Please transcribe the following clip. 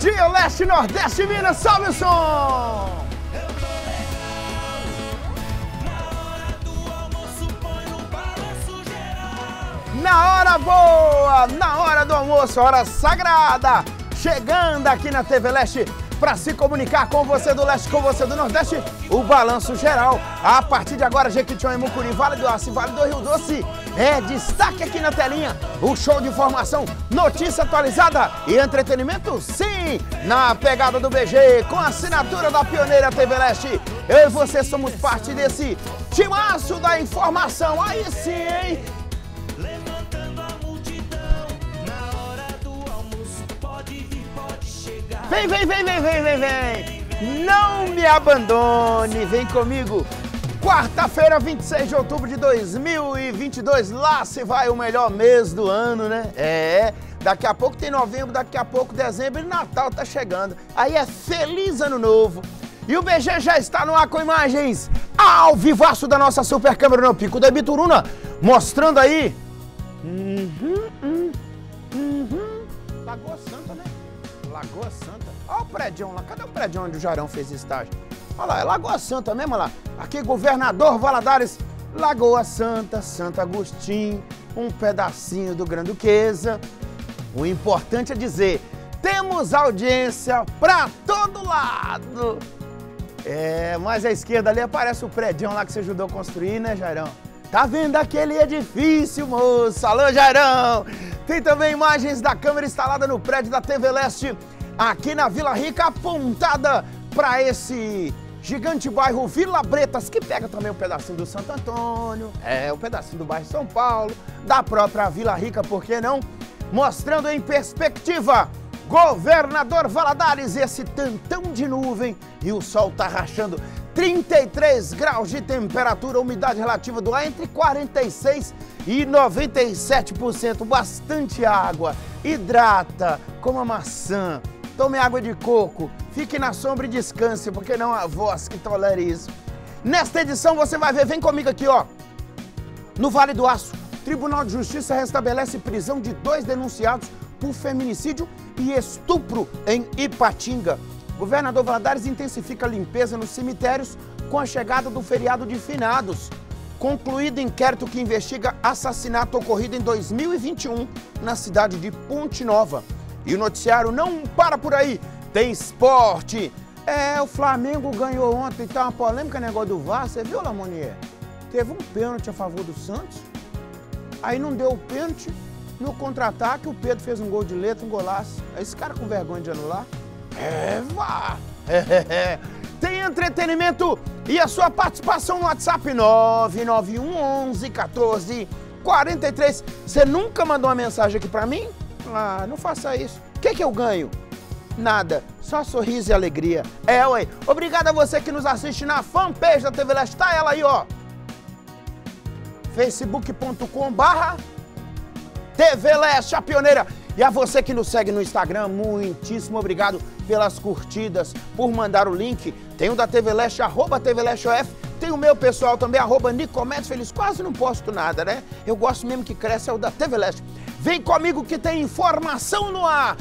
dia, Leste, Nordeste, Minas, salve o som! Na hora boa, na hora do almoço, hora sagrada, chegando aqui na TV Leste para se comunicar com você do Leste, com você do Nordeste, o Balanço Geral. A partir de agora, Jequitinhonha, Mucuri, Vale do Aço Vale do Rio Doce. É destaque aqui na telinha, o show de informação, notícia atualizada e entretenimento, sim, na pegada do BG, com a assinatura da pioneira TV Leste. Eu e você somos parte desse timaço da informação. Aí sim, hein? Vem, vem, vem, vem, vem, vem, vem! Não me abandone, vem comigo! Quarta-feira, 26 de outubro de 2022, lá se vai o melhor mês do ano, né? É, daqui a pouco tem novembro, daqui a pouco dezembro e Natal tá chegando. Aí é feliz ano novo. E o BG já está no ar com imagens ao vivaço da nossa super câmera no Pico da Bituruna, mostrando aí... Uhum, uhum, uhum. Santa, né? Lagoa Santa. Olha o prédio lá. Cadê o prédio onde o Jarão fez estágio? Olha lá, é Lagoa Santa mesmo, olha lá. Aqui, governador Valadares, Lagoa Santa, Santo Agostinho, um pedacinho do Granduquesa. O importante é dizer, temos audiência para todo lado. É, mais à esquerda ali aparece o prédio lá que você ajudou a construir, né, Jairão? Tá vendo aquele edifício, moço? Alô, Jairão! Tem também imagens da câmera instalada no prédio da TV Leste, aqui na Vila Rica, apontada para esse gigante bairro Vila Bretas, que pega também um pedacinho do Santo Antônio, é, um pedacinho do bairro São Paulo, da própria Vila Rica, por que não? Mostrando em perspectiva Governador Valadares, esse tantão de nuvem e o sol tá rachando. 33 graus de temperatura, umidade relativa do ar entre 46 e 97%. Bastante água, hidrata, coma maçã, tome água de coco, fique na sombra e descanse, porque não há voz que tolere isso. Nesta edição você vai ver, vem comigo aqui, ó. No Vale do Aço, Tribunal de Justiça restabelece prisão de dois denunciados por feminicídio e estupro em Ipatinga. Governador Valadares intensifica a limpeza nos cemitérios com a chegada do feriado de finados. Concluído inquérito que investiga assassinato ocorrido em 2021 na cidade de Ponte Nova. E o noticiário não para por aí, tem esporte. É, o Flamengo ganhou ontem, tá uma polêmica negócio do VAR, você viu, Lamonier? Teve um pênalti a favor do Santos, aí não deu o pênalti, no contra-ataque, o Pedro fez um gol de letra, um golaço. Esse cara com vergonha de anular. É, vá! É, Tem entretenimento e a sua participação no WhatsApp 991 11 14 43. Você nunca mandou uma mensagem aqui pra mim? Ah, não faça isso. O que, que eu ganho? Nada, só sorriso e alegria. É, ué. Obrigado a você que nos assiste na fanpage da TV Leste. Tá ela aí, ó. facebook.com barra TV Leste, a pioneira. E a você que nos segue no Instagram, muitíssimo obrigado pelas curtidas, por mandar o link. Tem o da TV Leste, arroba TV Leste OF. Tem o meu pessoal também, arroba Nicomedes Feliz. Quase não posto nada, né? Eu gosto mesmo que cresce, é o da TV Leste. Vem comigo que tem informação no ar.